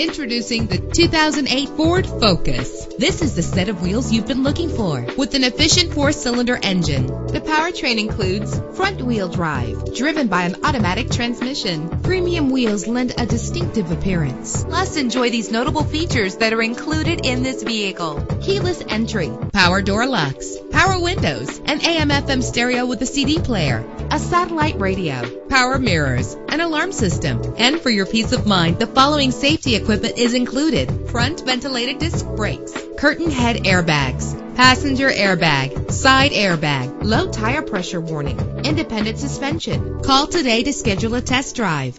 Introducing the 2008 Ford Focus. This is the set of wheels you've been looking for with an efficient four-cylinder engine. The powertrain includes front-wheel drive driven by an automatic transmission. Premium wheels lend a distinctive appearance. Plus, enjoy these notable features that are included in this vehicle. Keyless entry, power door locks, power windows, an AM/FM stereo with a CD player, a satellite radio, power mirrors, an alarm system. And for your peace of mind, the following safety equipment is included. Front ventilated disc brakes, curtain head airbags, passenger airbag, side airbag, low tire pressure warning, independent suspension. Call today to schedule a test drive.